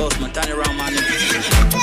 boss, man, turn around, man.